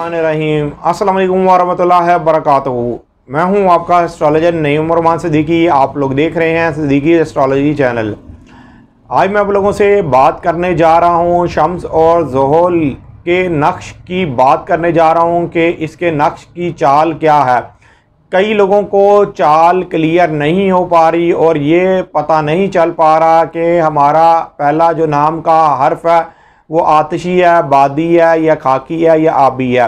الرحمن الرحیم۔ السلام علیکم ورحمۃ اللہ وبرکاتہ۔ میں ہوں آپ کا اسٹرالوجر نعیم عرمان صدیقی۔ آپ لوگ دیکھ رہے ہیں صدیقی اسٹرالوجی چینل آج میں آپ لوگوں سے بات کرنے جا رہا ہوں۔ شمس اور زحول کے نقش کی بات کرنے جا رہا ہوں کہ اس کے نقش کی چال کیا ہے۔ کئی لوگوں کو چال کلیئر نہیں ہو پا رہی اور یہ پتہ نہیں چل پا رہا کہ ہمارا پہلا جو نام کا حرف ہے وہ آتشی ہے، بادی ہے یا خاکی ہے یا آبی ہے۔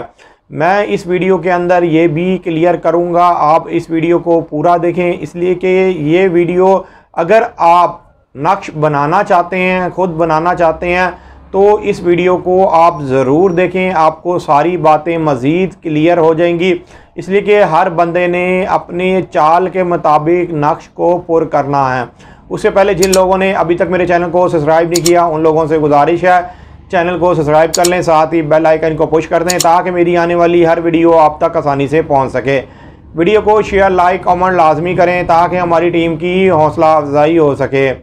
میں اس ویڈیو کے اندر یہ بھی کلیئر کروں گا، آپ اس ویڈیو کو پورا دیکھیں۔ اس لیے کہ یہ ویڈیو اگر آپ نقش بنانا چاہتے ہیں، خود بنانا چاہتے ہیں، تو اس ویڈیو کو آپ ضرور دیکھیں۔ آپ کو ساری باتیں مزید کلیئر ہو جائیں گی۔ اس لیے کہ ہر بندے نے اپنے چال کے مطابق نقش کو پر کرنا ہے۔ اس سے پہلے جن لوگوں نے ابھی تک میرے چینل کو سبسکرائب نہیں کیا، ان لوگوں سے گزارش ہے چینل کو سبسکرائب کر لیں، ساتھ ہی بیل آئکن کو پش کر دیں تاکہ میری آنے والی ہر ویڈیو آپ تک آسانی سے پہنچ سکے۔ ویڈیو کو شیئر لائک کامنٹ لازمی کریں تاکہ ہماری ٹیم کی حوصلہ افزائی ہو سکے۔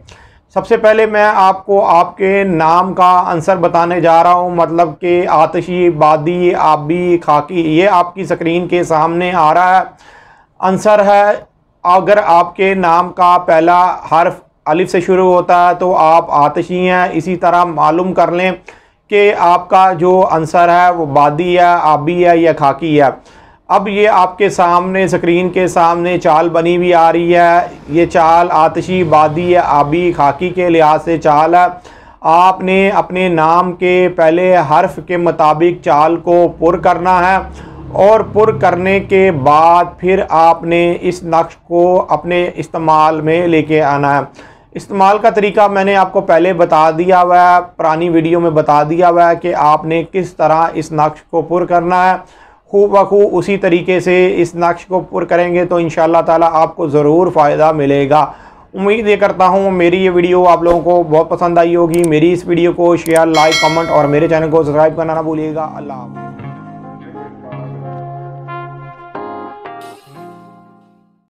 سب سے پہلے میں آپ کو آپ کے نام کا عنصر بتانے جا رہا ہوں۔ مطلب کہ آتشی، بادی، آبی، خاکی، یہ آپ کی سکرین کے سامنے آ رہا ہے۔ عنصر ہے، اگر آپ کے نام کا پہلا حرف الف سے شروع ہوتا ہے تو آپ آتشی ہیں۔ اسی طرح معلوم کر لیں کہ آپ کا جو عنصر ہے وہ بادی ہے، آبی ہے یا خاکی ہے۔ اب یہ آپ کے سامنے، سکرین کے سامنے چال بنی ہوئی آ رہی ہے۔ یہ چال آتشی، بادی یا آبی، خاکی کے لحاظ سے چال ہے۔ آپ نے اپنے نام کے پہلے حرف کے مطابق چال کو پر کرنا ہے۔ اور پر کرنے کے بعد پھر آپ نے اس نقش کو اپنے استعمال میں لے کے آنا ہے۔ استعمال کا طریقہ میں نے آپ کو پہلے بتا دیا ہوا ہے، پرانی ویڈیو میں بتا دیا ہوا ہے کہ آپ نے کس طرح اس نقش کو پر کرنا ہے۔ خوب بخو اسی طریقے سے اس نقش کو پر کریں گے تو انشاءاللہ تعالی آپ کو ضرور فائدہ ملے گا۔ امید یہ کرتا ہوں میری یہ ویڈیو آپ لوگوں کو بہت پسند آئی ہوگی۔ میری اس ویڈیو کو شیئر، لائک، کمنٹ اور میرے چینل کو سبسکرائب کرنا نہ بھولیے گا۔ اللہ حافظ۔